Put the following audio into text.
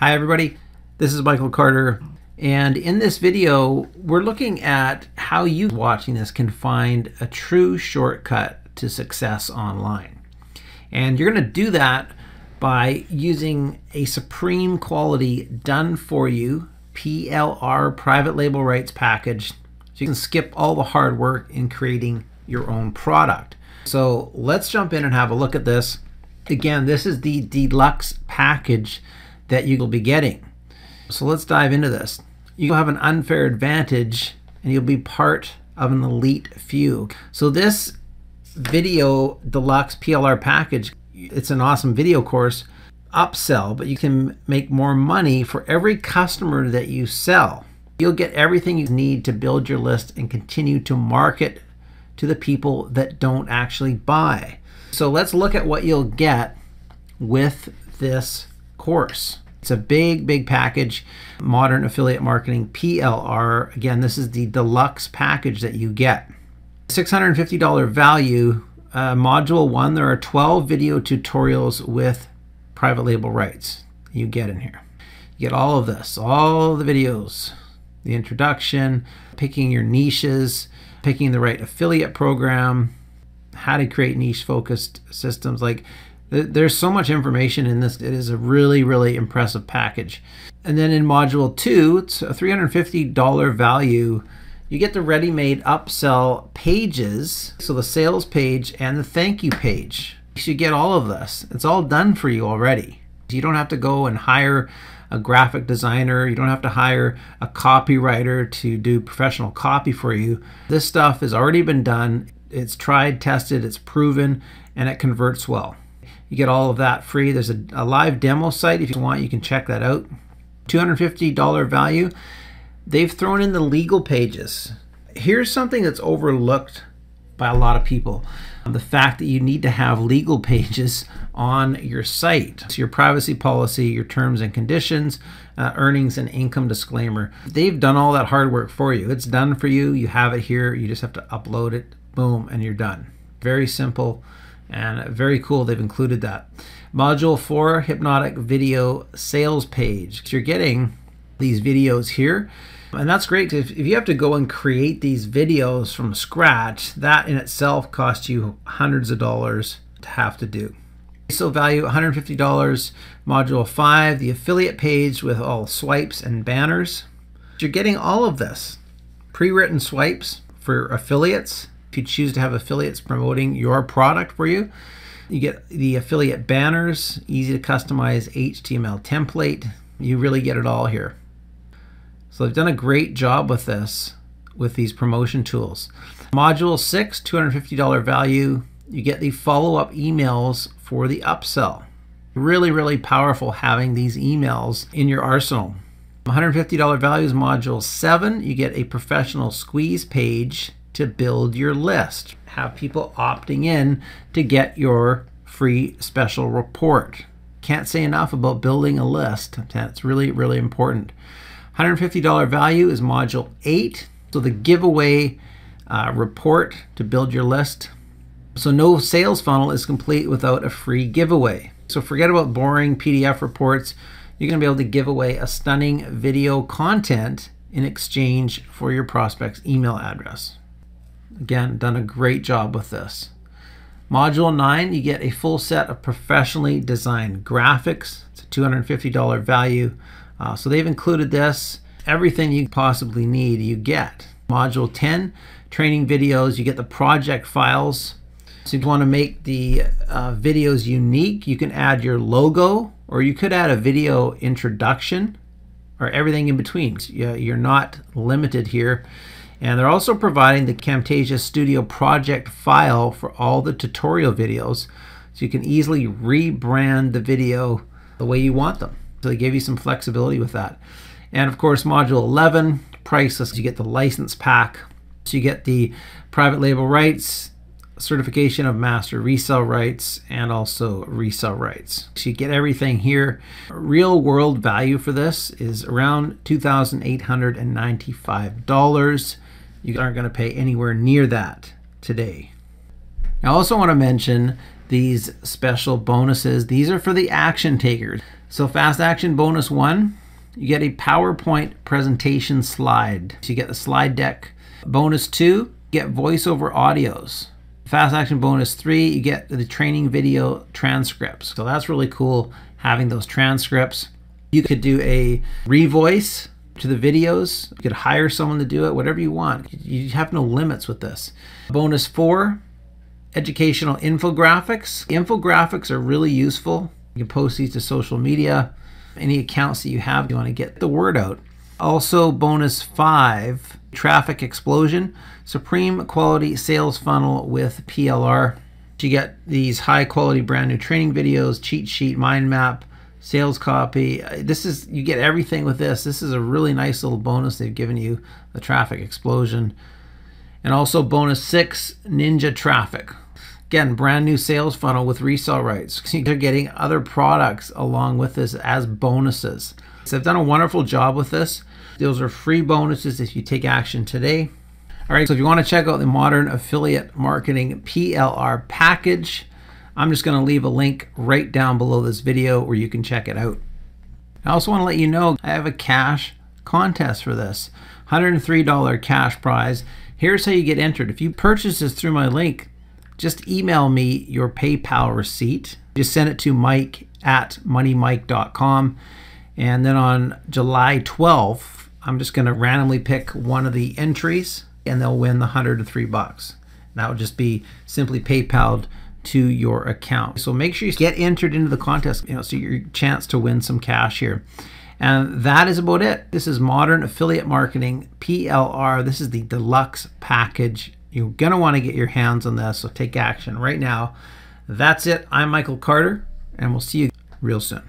Hi everybody, this is Michael Carter and in this video we're looking at how you watching this can find a true shortcut to success online. And you're going to do that by using a supreme quality done for you PLR private label rights package so you can skip all the hard work in creating your own product. So let's jump in and have a look at this. Again, this is the deluxe package that you will be getting. So let's dive into this. You'll have an unfair advantage and you'll be part of an elite few. So this video deluxe PLR package, it's an awesome video course upsell, but you can make more money for every customer that you sell. You'll get everything you need to build your list and continue to market to the people that don't actually buy. So let's look at what you'll get with this course. It's a big, big package. Modern Affiliate Marketing PLR. Again, this is the deluxe package that you get. $650 value. Uh, module one, there are 12 video tutorials with private label rights you get in here. You get all of this, all the videos, the introduction, picking your niches, picking the right affiliate program, how to create niche focused systems. Like there's so much information in this. It is a really, really impressive package. And then in module two, it's a $350 value. You get the ready-made upsell pages, so the sales page and the thank you page. You should get all of this. It's all done for you already. You don't have to go and hire a graphic designer. You don't have to hire a copywriter to do professional copy for you. This stuff has already been done. It's tried, tested, it's proven, and it converts well. You get all of that free. There's a, a live demo site. If you want, you can check that out. $250 value. They've thrown in the legal pages. Here's something that's overlooked by a lot of people the fact that you need to have legal pages on your site. So your privacy policy, your terms and conditions, uh, earnings and income disclaimer. They've done all that hard work for you. It's done for you. You have it here. You just have to upload it, boom, and you're done. Very simple and very cool they've included that. Module 4, Hypnotic Video Sales Page. You're getting these videos here. And that's great. If, if you have to go and create these videos from scratch, that in itself costs you hundreds of dollars to have to do. So value $150. Module 5, the affiliate page with all swipes and banners. You're getting all of this. Pre-written swipes for affiliates, if you choose to have affiliates promoting your product for you, you get the affiliate banners, easy to customize HTML template. You really get it all here. So they've done a great job with this, with these promotion tools. Module 6, $250 value. You get the follow-up emails for the upsell. Really, really powerful having these emails in your arsenal. $150 value is module 7. You get a professional squeeze page to build your list. Have people opting in to get your free special report. Can't say enough about building a list. That's really, really important. $150 value is module 8. So the giveaway uh, report to build your list. So no sales funnel is complete without a free giveaway. So forget about boring PDF reports. You're going to be able to give away a stunning video content in exchange for your prospect's email address. Again, done a great job with this. Module 9, you get a full set of professionally designed graphics. It's a $250 value. Uh, so they've included this. Everything you possibly need, you get. Module 10, training videos. You get the project files. So you want to make the uh, videos unique, you can add your logo or you could add a video introduction or everything in between. You're not limited here. And they're also providing the Camtasia Studio project file for all the tutorial videos so you can easily rebrand the video the way you want them. So they gave you some flexibility with that. And of course, module 11, priceless. You get the license pack. So you get the private label rights, certification of master resale rights, and also resale rights. So you get everything here. Real world value for this is around $2,895. You aren't going to pay anywhere near that today. I also want to mention these special bonuses. These are for the action takers. So fast action bonus one, you get a PowerPoint presentation slide. So you get the slide deck. Bonus two, get voiceover audios. Fast action bonus three, you get the training video transcripts. So that's really cool having those transcripts. You could do a revoice to the videos. You could hire someone to do it, whatever you want. You have no limits with this. Bonus four, educational infographics. Infographics are really useful. You can post these to social media, any accounts that you have, you want to get the word out. Also, bonus five, traffic explosion, supreme quality sales funnel with PLR. You get these high quality brand new training videos, cheat sheet, mind map, sales copy. Uh, this is you get everything with this. This is a really nice little bonus they've given you, the traffic explosion. And also bonus 6 Ninja Traffic. Again, brand new sales funnel with resale rights. They're getting other products along with this as bonuses. So they've done a wonderful job with this. Those are free bonuses if you take action today. All right, so if you want to check out the Modern Affiliate Marketing PLR package, I'm just going to leave a link right down below this video where you can check it out. I also want to let you know I have a cash contest for this $103 cash prize. Here's how you get entered. If you purchase this through my link, just email me your PayPal receipt. Just send it to mike at moneymike.com. And then on July 12th, I'm just going to randomly pick one of the entries and they'll win the 103 bucks. That would just be simply PayPal to your account. So make sure you get entered into the contest, you know, so your chance to win some cash here. And that is about it. This is Modern Affiliate Marketing PLR. This is the deluxe package. You're going to want to get your hands on this, so take action right now. That's it. I'm Michael Carter, and we'll see you real soon.